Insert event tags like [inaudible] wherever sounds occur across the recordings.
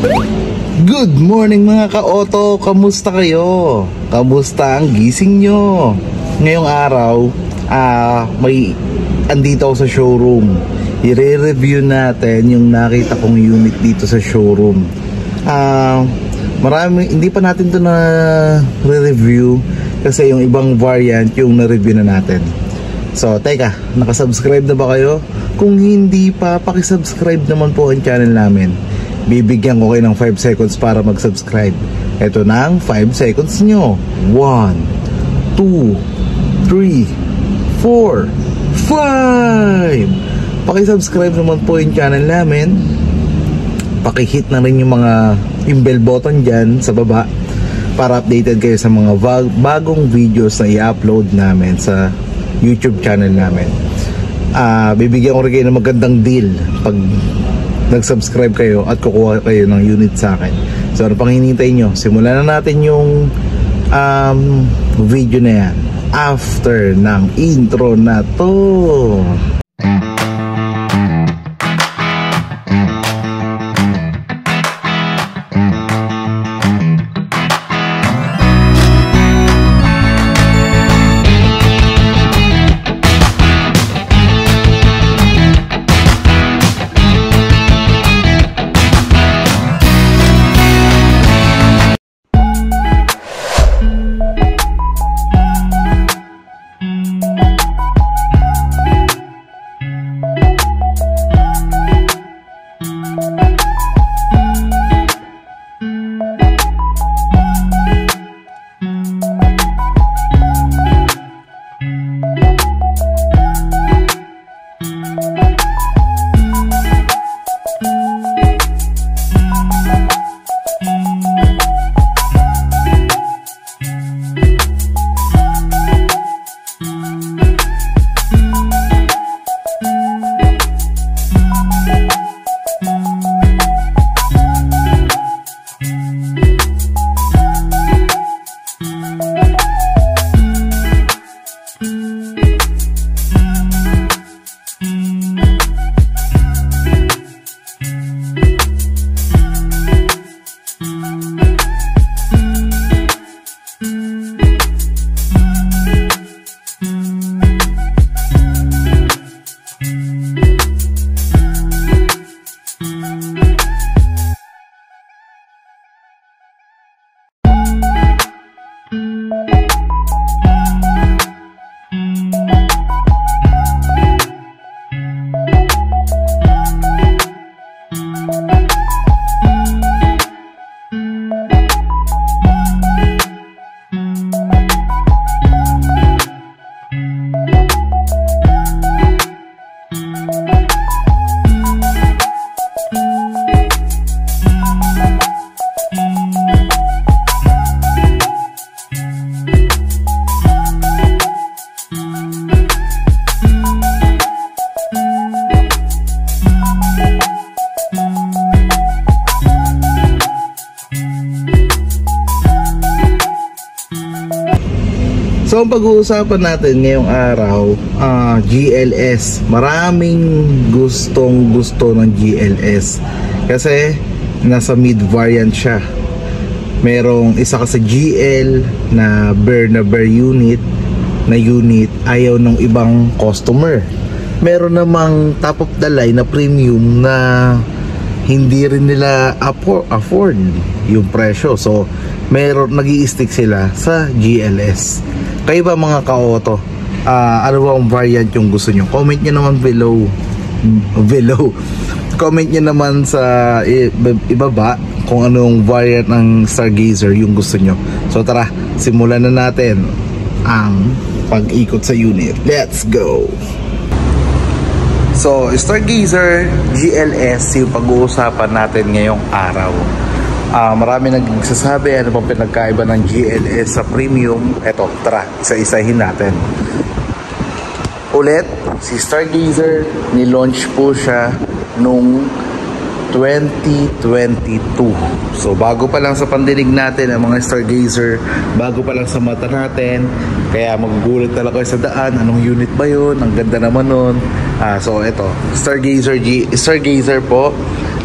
Good morning mga ka-auto! Kamusta kayo? Kamusta ang gising nyo? Ngayong araw, ah, may andito ako sa showroom. I-review natin yung nakita kong unit dito sa showroom. Ah, marami, hindi pa natin to na re-review kasi yung ibang variant yung na-review na natin. So, teka, nakasubscribe na ba kayo? Kung hindi pa, pakisubscribe naman po ang channel namin bibigyan ko kayo ng 5 seconds para mag-subscribe. Ito na ang 5 seconds nyo. 1, 2, 3, 4, 5! Pakisubscribe naman po yung channel namin. Pakihit na rin yung mga yung bell button dyan sa baba para updated kayo sa mga bagong videos na i-upload namin sa YouTube channel namin. Uh, bibigyan ko rin kayo ng magandang deal pag nag-subscribe kayo at kukuha kayo ng unit sa akin. So ano pang hinihintay nyo? Simulan na natin yung um, video na yan after ng intro na to. Pag-uusapan natin ngayong araw, uh, ah, GLS. Maraming gustong gusto ng GLS. Kasi nasa mid variant siya. Merong isa kasi GL na bear na bear unit na unit ayaw ng ibang customer. Meron namang top of the line na premium na hindi rin nila afford yung presyo. So, meron nag stick sila sa GLS. Kayo ba mga ka-auto? Uh, ano ba ang variant yung gusto nyo? Comment nyo naman below. [laughs] Below. Comment nyo naman sa ibaba kung anong variant ng Stargazer yung gusto nyo. So tara, simulan na natin ang pag-ikot sa unit. Let's go! So, Stargazer GLS yung pag-uusapan natin ngayong araw. Uh, marami nagsasabi ano bang pinagkaiba ng GLS sa premium. Eto, tara, isa-isahin natin. Ulit, si Stargazer, ni-launch po siya nung 2022. So bago pa lang sa pandinig natin ang mga Stargazer, bago pa lang sa mata natin, kaya magugulat talaga kayo sa daan, anong unit ba yun? Ang ganda naman nun. Ah, so ito, Stargazer G, Stargazer po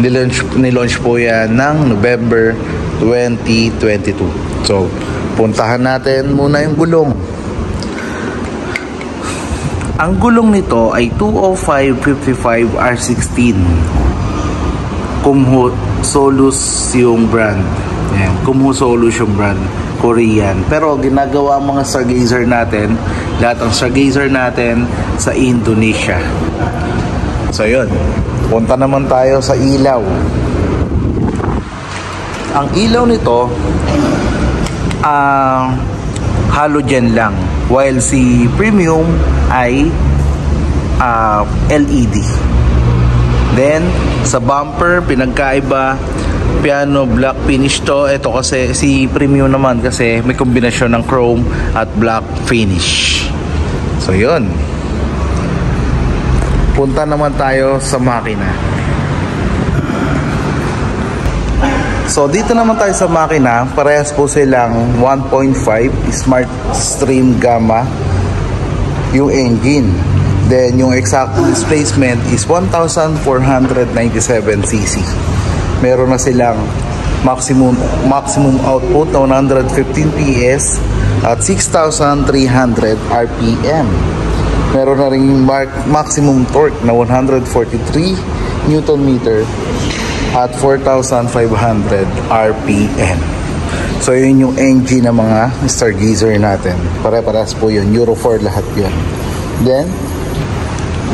Nilaunch, nilaunch po yan ng November 2022. So, puntahan natin muna yung gulong. Ang gulong nito ay 205-55 R16. Kumho Solus yung brand. Yan, Kumho Solus yung brand. Korean. Pero ginagawa mga stargazer natin, lahat ng stargazer natin sa Indonesia. So yun, punta naman tayo sa ilaw. Ang ilaw nito, ah, uh, halogen lang. While si premium ay uh, LED. Then, sa bumper, pinagkaiba, piano black finish to. Ito kasi, si premium naman kasi may kombinasyon ng chrome at black finish. So, yun. Punta naman tayo sa makina. So dito naman tayo sa makina, parehas po silang 1.5 Smart Stream Gamma yung engine. Then yung exact displacement is 1,497cc. Meron na silang maximum maximum output na 115 PS at 6,300 RPM. Meron na rin maximum torque na 143 Newton meter at 4,500 RPM. So yun yung engine ng mga Stargazer natin. Pare-paras po yun. Euro 4 lahat yun. Then,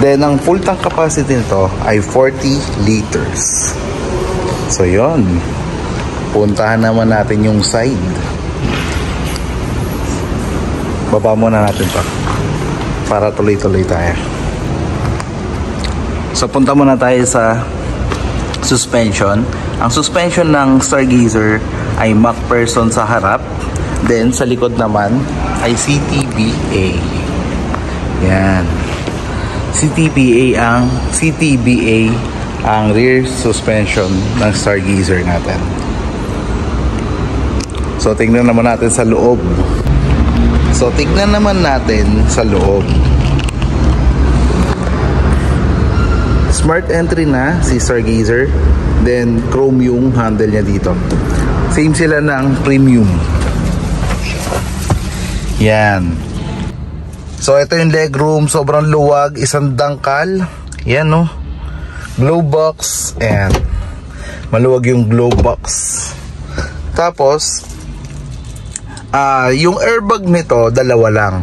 then ang full tank capacity nito ay 40 liters. So yun. Puntahan naman natin yung side. Baba muna natin to. Para tuloy-tuloy tayo. So punta muna tayo sa suspension. Ang suspension ng Stargazer ay MacPherson sa harap. Then sa likod naman ay CTBA. Yan. CTBA ang CTBA ang rear suspension ng Stargazer natin. So tingnan naman natin sa loob. So tingnan naman natin sa loob. smart entry na si Stargazer then chrome yung handle niya dito same sila ng premium yan so ito yung leg room. Sobrang luwag. Isang dangkal. Yan no? Glow box. And maluwag yung glow box. Tapos uh, yung airbag nito dalawa lang.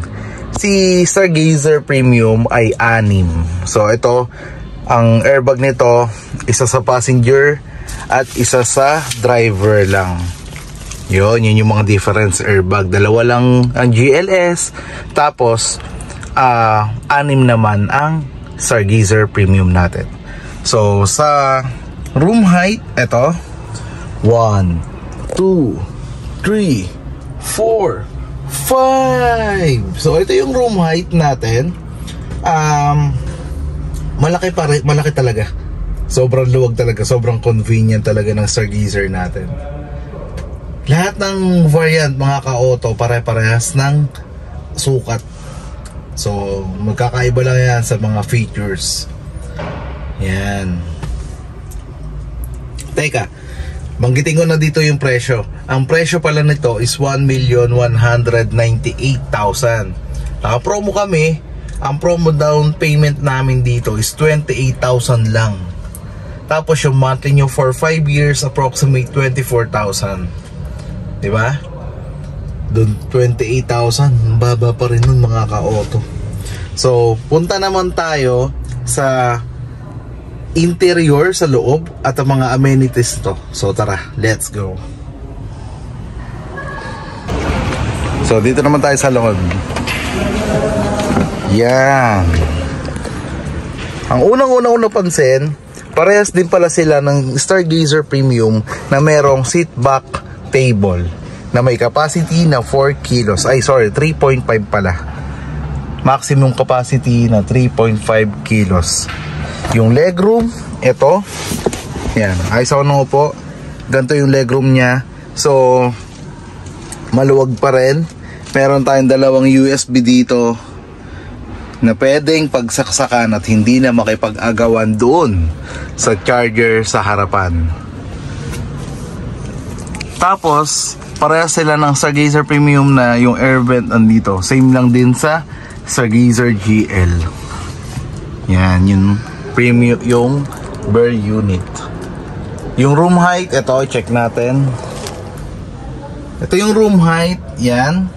Si Stargazer Premium ay anim. So ito ang airbag nito, isa sa passenger at isa sa driver lang. Yun, yun yung mga difference airbag. Dalawa lang ang GLS, tapos uh, anim naman ang Stargazer Premium natin. So, sa room height, ito, 1, 2, 3, 4, 5. So, ito yung room height natin. Um, malaki pa malaki talaga. Sobrang luwag talaga, sobrang convenient talaga ng Stargazer natin. Lahat ng variant mga ka-auto pare-parehas ng sukat. So, magkakaiba lang yan sa mga features. Yan. Teka, banggitin ko na dito yung presyo. Ang presyo pala nito is 1,198,000. Naka-promo kami ang promo down payment namin dito is 28,000 lang. Tapos yung monthly nyo for 5 years approximate 24,000. 'Di ba? Doon 28,000, baba pa rin nun mga ka-auto. So, punta naman tayo sa interior sa loob at ang mga amenities to. So tara, let's go. So dito naman tayo sa loob. Yan. Ang unang-unang napansin, parehas din pala sila ng Stargazer Premium na merong seat back table na may capacity na 4 kilos. Ay, sorry, 3.5 pala. Maximum capacity na 3.5 kilos. Yung legroom, ito. Yan, ayos ako nung upo. Ganito yung legroom niya. So, maluwag pa rin. Meron tayong dalawang USB dito na pwedeng pagsaksakan at hindi na makipag-agawan doon sa charger sa harapan. Tapos, pareha sila ng Stargazer Premium na yung air vent andito. Same lang din sa Stargazer GL. Yan, yung premium, yung bare unit. Yung room height, ito, check natin. Ito yung room height, yan.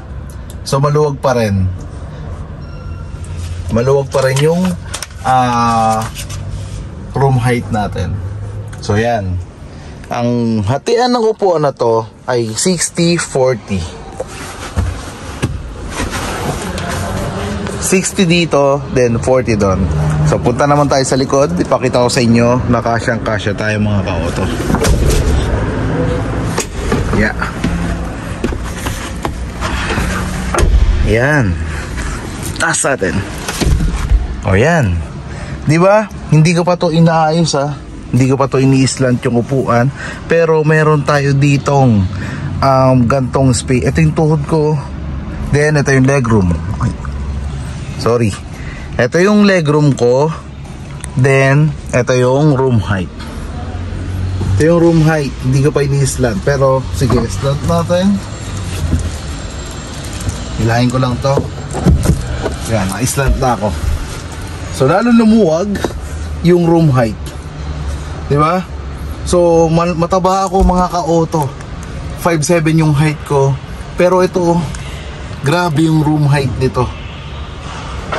So, maluwag pa rin. Maluwag pa rin yung uh, room height natin. So, yan. Ang hatian ng upuan na to ay 60-40. 60 dito, then 40 doon. So punta naman tayo sa likod. Ipakita ko sa inyo na kasyang kasya tayo mga ka-auto. Yeah. Yan. Taas natin. O yan. Di ba? Hindi ko pa to inaayos ah hindi ko pa to ini-slant yung upuan. Pero meron tayo ditong um, gantong space ito yung tuhod ko. Then ito yung legroom sorry. Ito yung legroom ko. Then ito yung room height. Ito yung room height. Hindi ko pa ini-slant. Pero sige slant natin. Hilahin ko lang to. Yan na-slant na ako. So lalo lumuwag yung room height Di ba? So, mataba ako mga ka-auto. 5'7 yung height ko. Pero ito, grabe yung room height nito.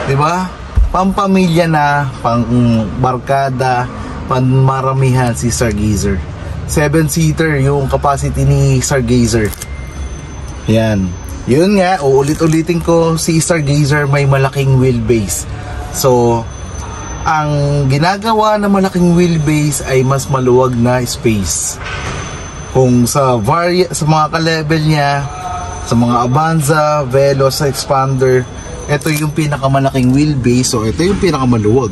Di ba? Pampamilya na, pang barkada, panmaramihan si Stargazer. 7-seater yung capacity ni Stargazer. Yan. Yun nga, uulit-ulitin ko si Stargazer may malaking wheelbase. So, ang ginagawa ng malaking wheelbase ay mas maluwag na space. Kung sa vari sa mga ka-level niya, sa mga Avanza, Veloz, Expander, ito yung pinakamalaking wheelbase. So ito yung pinakamaluwag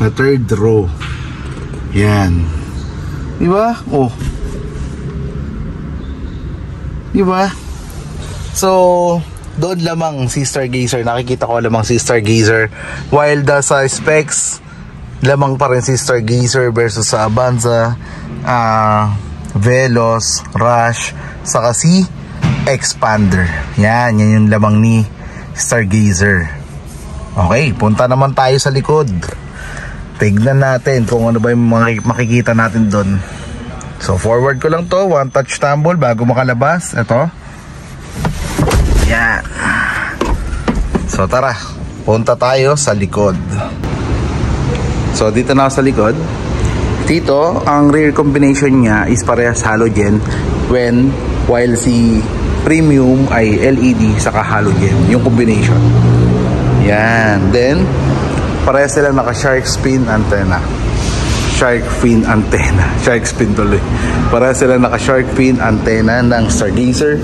na third row. Yan. Di ba? Oh. Di ba? So, doon lamang si Stargazer. Nakikita ko lamang si Stargazer. While the sa specs, lamang pa rin si Stargazer versus sa Avanza, uh, Velos, Rush, saka si Expander. Yan, yan yung lamang ni Stargazer. Okay, punta naman tayo sa likod. Tignan natin kung ano ba yung makikita natin doon. So forward ko lang to, one touch tumble bago makalabas. Ito. Yan. So tara, punta tayo sa likod. So dito na sa likod. Dito, ang rear combination niya is parehas halogen when while si premium ay LED saka halogen yung combination. Yan. Then parehas sila naka shark spin antenna. Shark fin antenna. [laughs] Shark spin tuloy. Parehas sila naka shark fin antenna ng Stargazer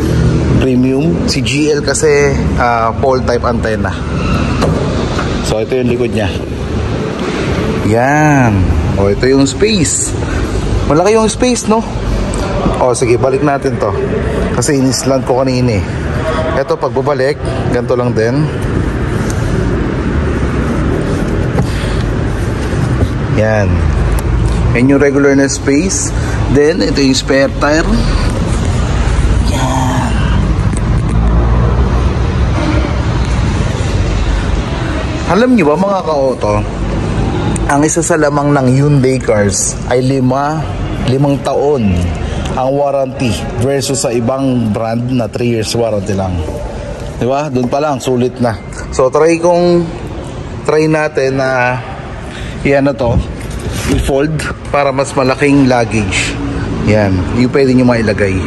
premium. Si GL kasi uh, pole type antenna. So ito yung likod niya. Yan. O, ito yung space. Malaki yung space, no? O, sige, balik natin to. Kasi inisland ko kanina eh. Ito, pagbabalik, ganito lang din. Yan. Yan yung regular na space. Then, ito yung spare tire. Yan. Alam niyo ba mga ka-auto, ang isa sa lamang ng Hyundai cars ay lima, limang taon ang warranty versus sa ibang brand na 3 years warranty lang. Di ba? Doon pa lang, sulit na. So, try kong, try natin na, yan na to, i-fold para mas malaking luggage. Yan, yung pwede nyo mailagay.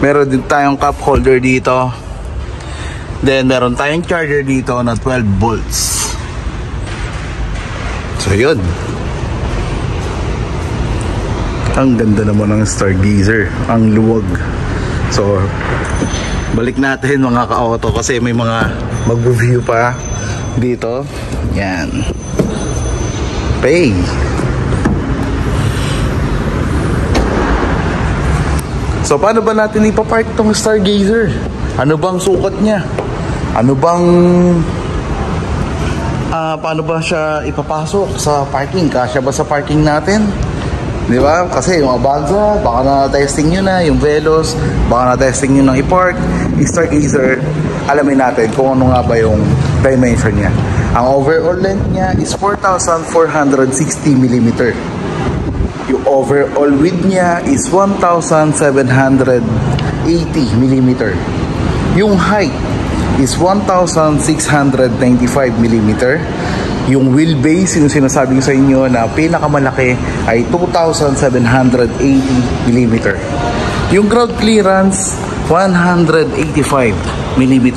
Meron din tayong cup holder dito. Then, meron tayong charger dito na 12 volts. So yun. Ang ganda naman ng Stargazer. Ang luwag. So, balik natin mga ka-auto kasi may mga mag-review pa dito. Yan. Pay. So, paano ba natin ipapark tong Stargazer? Ano bang sukat niya? Ano bang ah, paano ba siya ipapasok sa parking? Kasya ba sa parking natin? Di ba? Kasi yung Avanza, baka na-testing nyo na, yung Velos, baka na-testing nyo ng i-park, yung Stargazer, alamin natin kung ano nga ba yung dimension niya. Ang overall length niya is 4,460 mm. Yung overall width niya is 1,780 mm. Yung height is 1,695 mm. Yung wheelbase, yung sinasabi sa inyo na pinakamalaki ay 2,780 mm. Yung ground clearance, 185 mm.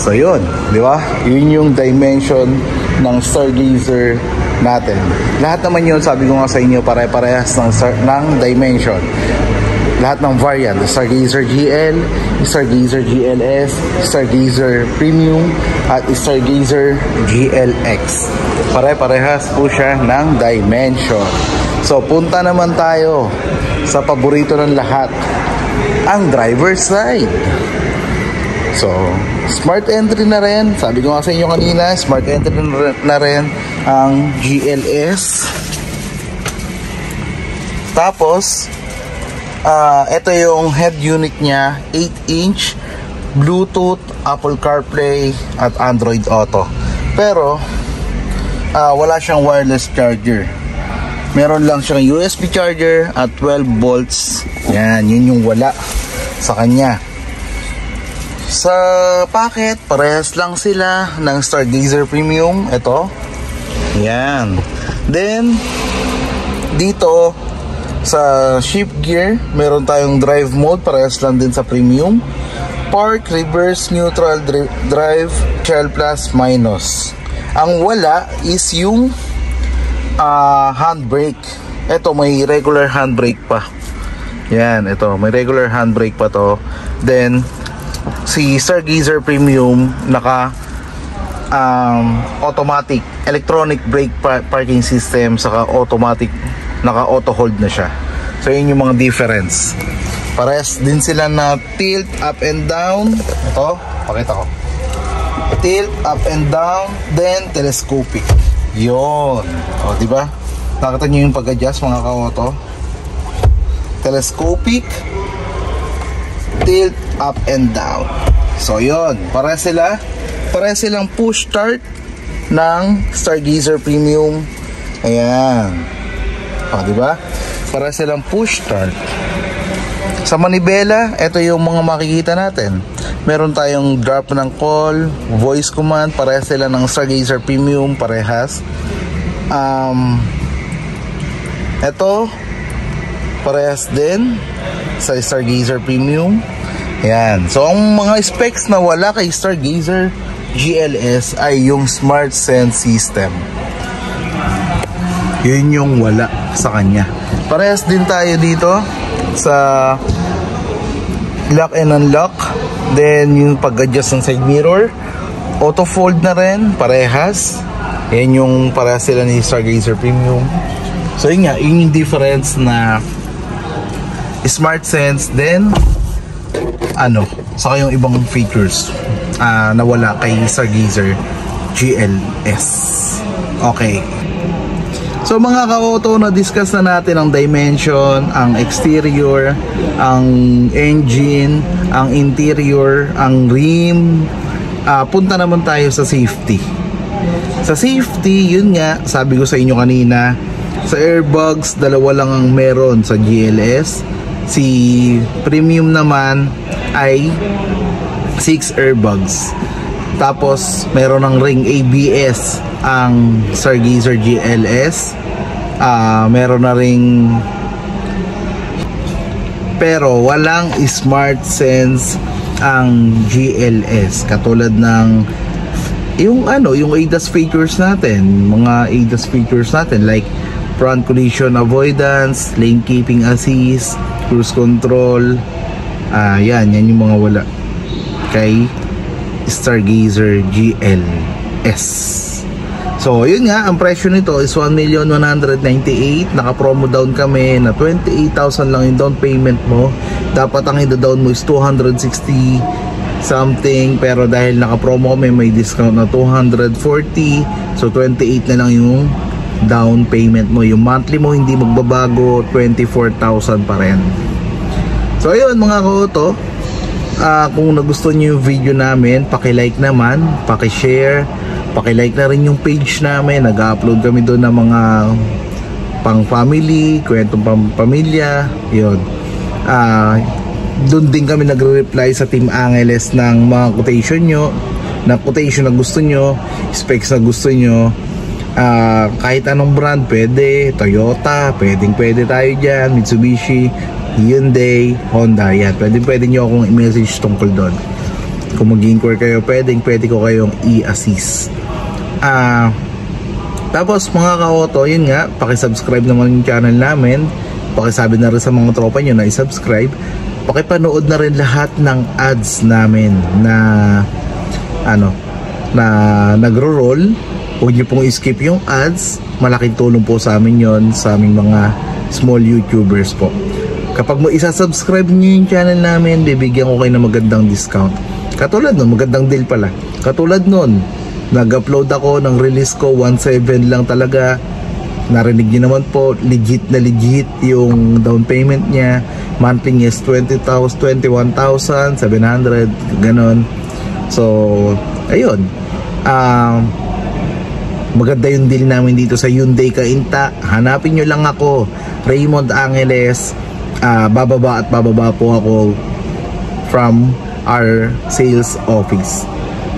So yun, di ba? Yun yung dimension ng Stargazer natin. Lahat naman yun, sabi ko nga sa inyo, pare-parehas ng, ng dimension. Lahat ng variant, Stargazer GL, Stargazer GLS, Stargazer Premium, at Stargazer GLX. Pare-parehas po siya ng dimension. So punta naman tayo sa paborito ng lahat, ang driver's side. So, smart entry na rin. Sabi ko nga sa inyo kanina, smart entry na rin ang GLS. Tapos, uh, ito yung head unit niya, 8 inch, Bluetooth, Apple CarPlay, at Android Auto. Pero, uh, wala siyang wireless charger. Meron lang siyang USB charger at 12 volts. Yan, yun yung wala sa kanya. Sa packet, parehas lang sila ng Stargazer Premium. Ito. Yan. Then, dito, sa shift gear, meron tayong drive mode. Parehas lang din sa Premium. Park, reverse, neutral, drive, child plus, minus. Ang wala is yung uh, handbrake. Ito, may regular handbrake pa. Yan, ito. May regular handbrake pa to. Then, si Stargazer Premium naka um, automatic electronic brake parking system saka automatic naka auto hold na siya. So yun yung mga difference. Pares din sila na tilt up and down. Ito pakita ko. Tilt up and down then telescopic. Yon o di ba? Nakita niyo yung pag-adjust mga ka-auto? Telescopic tilt up and down. So yon, para sila, para silang push start ng Stargazer Premium. Ayan. O, di ba? Para silang push start. Sa manibela, ito yung mga makikita natin. Meron tayong drop ng call, voice command, parehas sila ng Stargazer Premium, parehas. Um, ito, parehas din sa Stargazer Premium. Yan. So, ang mga specs na wala kay Stargazer GLS ay yung Smart Sense System. Yun yung wala sa kanya. Parehas din tayo dito sa lock and unlock. Then, yung pag-adjust ng side mirror. Auto fold na rin. Parehas. Yan yung parehas sila ni Stargazer Premium. So, yun nga. Yun yung difference na Smart Sense. Then, ano, saka yung ibang features uh, na wala kay Stargazer GLS. Okay. So mga ka-auto na discuss na natin ang dimension, ang exterior, ang engine, ang interior, ang rim. Uh, punta naman tayo sa safety. Sa safety, yun nga, sabi ko sa inyo kanina, sa airbags, dalawa lang ang meron sa GLS. Si premium naman ay 6 airbags. Tapos meron ng ring ABS ang Stargazer GLS. Uh, ah, meron na ring pero walang smart sense ang GLS katulad ng yung ano yung ADAS features natin. Mga ADAS features natin like front collision avoidance lane keeping assist cruise control. Ah yan yan yung mga wala. Kay Stargazer GLS so yun nga ang presyo nito is 1,198 naka promo down kami na 28,000 lang yung down payment mo. Dapat ang ida-down mo is 260 something. Pero dahil naka-promo kami may discount na 240 so 28 na lang yung down payment mo. Yung monthly mo hindi magbabago 24,000 pa rin. So ayun mga kauto uh, kung nagustuhan nyo yung video namin paki-like naman paki-share paki-like na rin yung page namin. Nag-upload kami doon ng mga pang family kwentong pang pamilya yun. Uh, doon din kami nagre-reply sa Team Angeles ng mga quotation nyo na quotation na gusto nyo specs na gusto nyo. Uh, kahit anong brand pwede. Toyota pwedeng pwede tayo dyan. Mitsubishi Hyundai Honda yan. Pwede pwede nyo akong i-message tungkol doon. Kung mag-inquire kayo pwedeng pwede ko kayong i-assist. Ah uh, tapos mga ka-auto yun nga pakisubscribe naman yung channel namin. Pakisabi na rin sa mga tropa nyo na i-subscribe. Pakipanood na rin lahat ng ads namin na ano na nagro-roll. Huwag nyo pong skip yung ads. Malaking tulong po sa amin yon sa aming mga small youtubers po kapag mo isa-subscribe nyo yung channel namin bibigyan ko kayo ng magandang discount. Katulad nun magandang deal pala. Katulad nun nag-upload ako ng release ko 1.7 lang talaga. Narinig niyo naman po legit na legit yung down payment niya. Monthly is 20,000 21,700 ganon. So ayun. Um, maganda yung deal namin dito sa Hyundai Kainta hanapin nyo lang ako Raymond Angeles uh, bababa at bababa po ako from our sales office.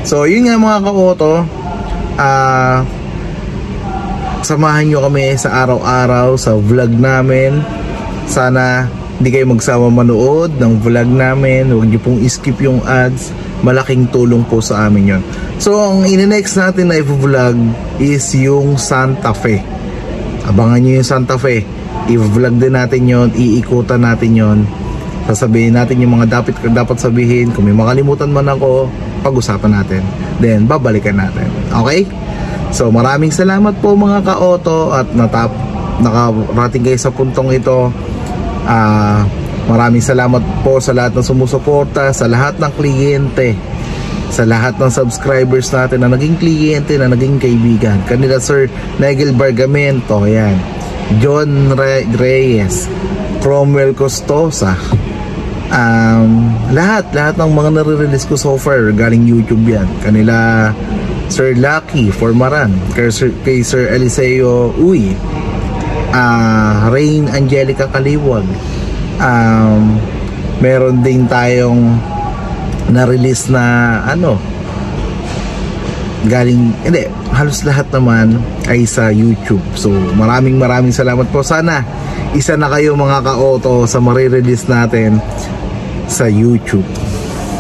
So yun nga mga ka-auto uh, samahan nyo kami sa araw-araw sa vlog namin. Sana hindi kayo magsama manood ng vlog namin. Huwag nyo pong skip yung ads. Malaking tulong po sa amin yon so ang ine-next natin na i-vlog is yung Santa Fe. Abangan nyo yung Santa Fe i-vlog din natin yon iikutan natin yon sasabihin natin yung mga dapat dapat sabihin. Kung may makalimutan man ako pag-usapan natin. Then babalikan natin. Okay? So maraming salamat po mga ka-auto. At natap nakarating kayo sa puntong ito. Uh, maraming salamat po sa lahat ng sumusuporta, sa lahat ng kliyente, sa lahat ng subscribers natin na naging kliyente, na naging kaibigan. Kanila Sir Nigel Bargamento, yan. John Re Reyes, Cromwell Costosa, um, lahat, lahat ng mga nare-release ko so far galing YouTube yan. Kanila Sir Lucky Formaran, kay Sir, kay Sir Eliseo Uy, uh, Rain Angelica Kaliwag, um, meron din tayong na-release na ano, galing, hindi, halos lahat naman ay sa YouTube. So, maraming maraming salamat po. Sana, isa na kayo mga ka-auto sa marirelease natin sa YouTube.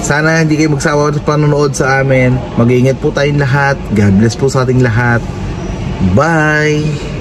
Sana hindi kayo magsawa sa panonood sa amin. Mag-iingat po tayong lahat. God bless po sa ating lahat. Bye!